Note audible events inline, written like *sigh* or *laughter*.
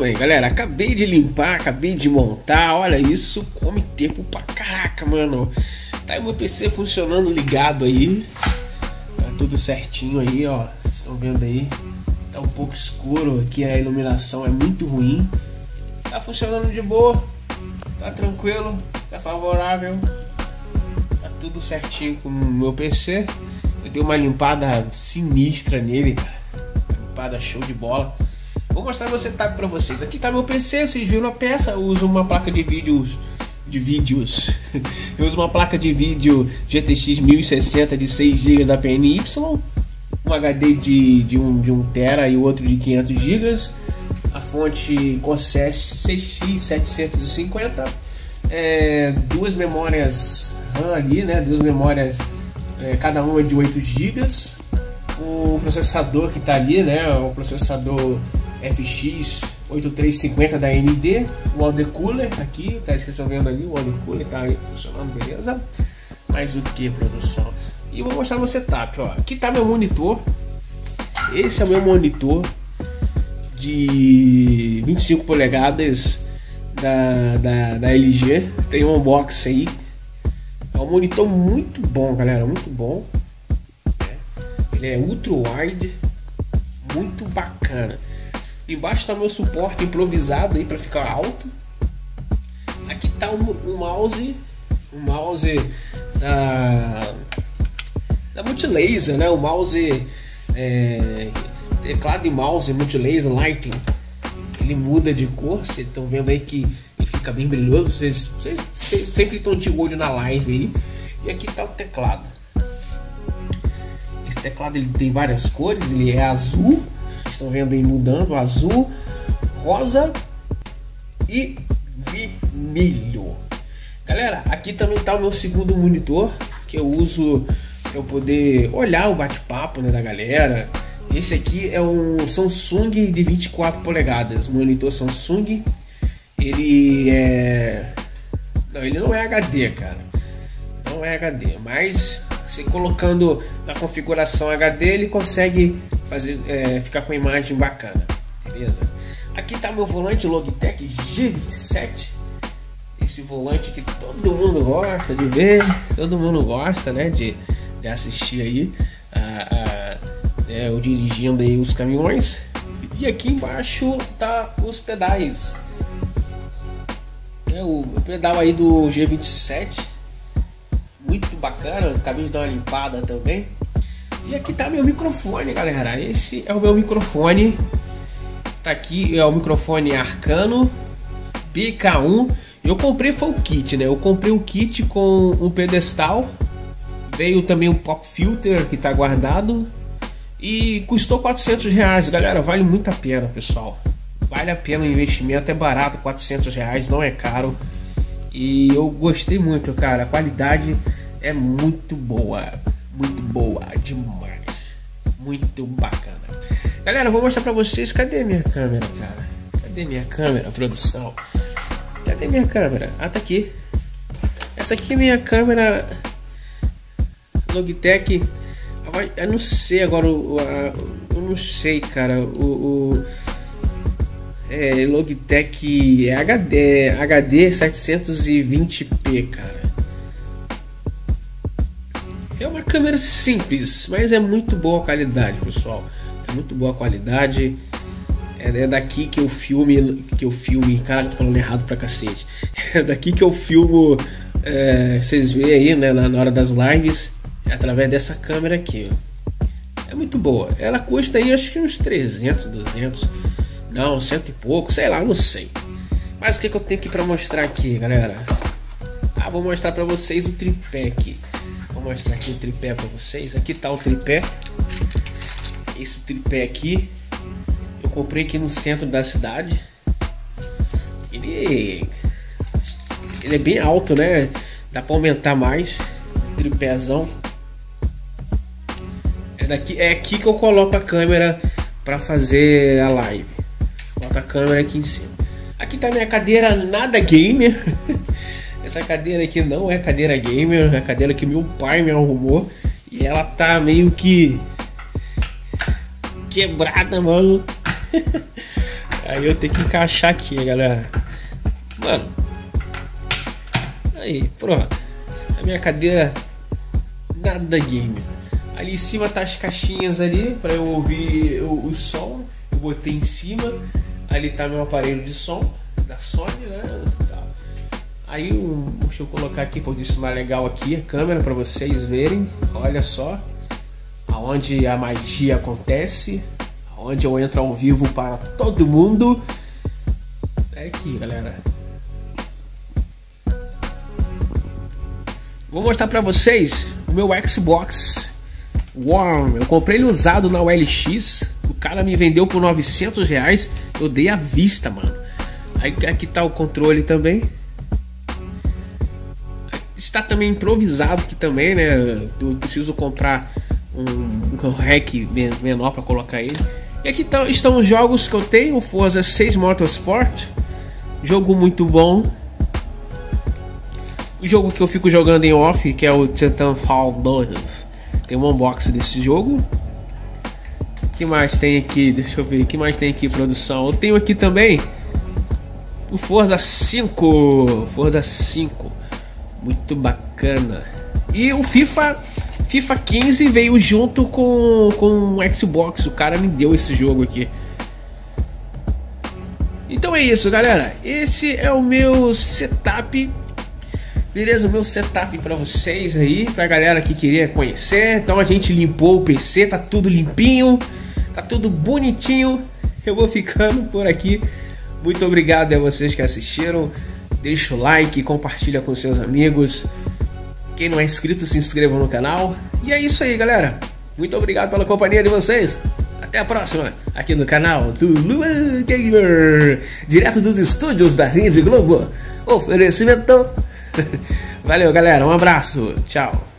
bem, galera, acabei de limpar, acabei de montar. Olha, isso come tempo pra caraca, mano. Tá aí meu PC funcionando ligado aí. Tá tudo certinho aí, ó. Vocês estão vendo aí? Tá um pouco escuro aqui, a iluminação é muito ruim. Tá funcionando de boa. Tá tranquilo, tá favorável. Tá tudo certinho com o meu PC. Eu dei uma limpada sinistra nele, cara. Limpada show de bola. Vou mostrar meu setup para vocês. Aqui tá meu PC, vocês viram a peça. Eu uso uma placa de vídeos de vídeos. *laughs* Eu uso uma placa de vídeo GTX 1060 de 6 GB da PNY, um HD de, de, um, de 1 TB e o outro de 500 GB, a fonte Corsair CX750, é, duas memórias RAM ali, né? Duas memórias, é, cada uma de 8 GB, o processador que está ali, né? O processador FX 8350 da AMD, o water cooler aqui, tá, estão vendo ali, o water cooler tá funcionando, beleza? Mais o que, produção? E vou mostrar meu setup, ó. Aqui tá meu monitor. Esse é o meu monitor de 25 polegadas da, da, da LG. Tem um unboxing aí. É um monitor muito bom, galera, muito bom. Ele é ultra wide, muito bacana. Embaixo está meu suporte improvisado aí para ficar alto. Aqui está o, mouse, o mouse da, da Multilaser, né? O mouse é, teclado e mouse Multilaser Lighting. Ele muda de cor. Vocês estão vendo aí que ele fica bem brilhoso. Vocês, vocês sempre estão de olho na live aí. E aqui está o teclado. Esse teclado ele tem várias cores. Ele é azul estão vendo aí mudando azul, rosa e vermelho. Galera, aqui também está o meu segundo monitor que eu uso para eu poder olhar o bate-papo né, da galera. Esse aqui é um Samsung de 24 polegadas, monitor Samsung. Ele é não, ele não é HD, cara. Não é HD, mas você colocando na configuração HD ele consegue fazer, é, ficar com a imagem bacana, beleza? Aqui está meu volante Logitech G27, esse volante que todo mundo gosta de ver, todo mundo gosta, né, de, de assistir aí, a, a, é, eu dirigindo aí os caminhões. E aqui embaixo tá os pedais, é, o, pedal aí do G27, muito bacana, acabei de dar uma limpada também. E aqui tá meu microfone, galera. Esse é o meu microfone. Tá aqui, é o microfone Arcano BK1. Eu comprei foi o kit, né? Eu comprei o kit com o pedestal. Veio também o pop filter que tá guardado. E custou 400 reais, galera. Vale muito a pena, pessoal. Vale a pena o investimento, é barato, 400 reais, não é caro. E eu gostei muito, cara. A qualidade é muito boa muito boa demais. Muito bacana. Galera, eu vou mostrar pra vocês. Cadê minha câmera, cara? Cadê minha câmera, produção? Cadê minha câmera? Ah, tá aqui. Essa aqui é minha câmera Logitech. Eu não sei agora. Eu não sei, cara. O. o é, Logitech HD, HD 720p, cara. Câmera simples, mas é muito boa a qualidade, pessoal. É muito boa a qualidade. É, é daqui que eu filme, que eu filme, cara, tô falando errado pra cacete. *laughs* É daqui que eu filmo, é, vocês veem aí, né, na hora das lives, é através dessa câmera aqui, ó. É muito boa. Ela custa aí, acho que uns 300, 200, não, cento e pouco, sei lá, não sei. Mas o que, que eu tenho aqui para mostrar aqui, galera? Ah, vou mostrar para vocês o tripé aqui. Vou mostrar aqui o tripé para vocês. Aqui tá o tripé. Esse tripé aqui eu comprei aqui no centro da cidade. Ele ele é bem alto, né? Dá para aumentar mais. Tripézão. É daqui é aqui que eu coloco a câmera para fazer a live. Bota a câmera aqui em cima. Aqui tá minha cadeira nada gamer. *laughs* Essa cadeira aqui não é cadeira gamer, é a cadeira que meu pai me arrumou. E ela tá meio que quebrada, mano. *laughs* Aí eu tenho que encaixar aqui, galera. Mano. Aí, pronto. A minha cadeira nada game. Ali em cima tá as caixinhas ali para eu ouvir o, o, som. Eu botei em cima. Ali tá meu aparelho de som da Sony, né? Aí um, deixa eu colocar aqui posição mais legal aqui a câmera para vocês verem. Olha só aonde a magia acontece, aonde eu entro ao vivo para todo mundo. É aqui, galera. Vou mostrar para vocês o meu Xbox One. Eu comprei ele usado na OLX. O cara me vendeu por 900 reais. Eu dei à vista, mano. Aí aqui tá o controle também está também improvisado aqui também, né? Eu preciso comprar um, um menor para colocar ele. E aqui tá, estão os jogos que eu tenho: Forza 6 Motorsport, jogo muito bom. O jogo que eu fico jogando em off, que é o Titanfall 2. Tem um unboxing desse jogo. Que mais tem aqui? Deixa eu ver. Que mais tem aqui, produção? Eu tenho aqui também o Forza 5. Forza 5 muito bacana. E o FIFA FIFA 15 veio junto com, com o Xbox. O cara me deu esse jogo aqui. Então é isso, galera. Esse é o meu setup. Beleza, o meu setup para vocês aí, pra galera que queria conhecer. Então a gente limpou o PC, tá tudo limpinho, tá tudo bonitinho. Eu vou ficando por aqui. Muito obrigado a vocês que assistiram deixa o like, compartilha com seus amigos. Quem não é inscrito, se inscreva no canal. E é isso aí, galera. Muito obrigado pela companhia de vocês. Até a próxima, aqui no canal do Luan Gamer, direto dos estúdios da Rede Globo. Oferecimento. *laughs* Valeu, galera. Um abraço. Tchau.